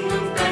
Magnum.